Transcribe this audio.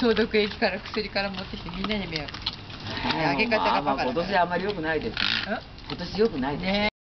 消毒液から薬から持ってきてみんなに迷惑。あげ方がバカだから今年あまり良くないですね。今年良くないです。ね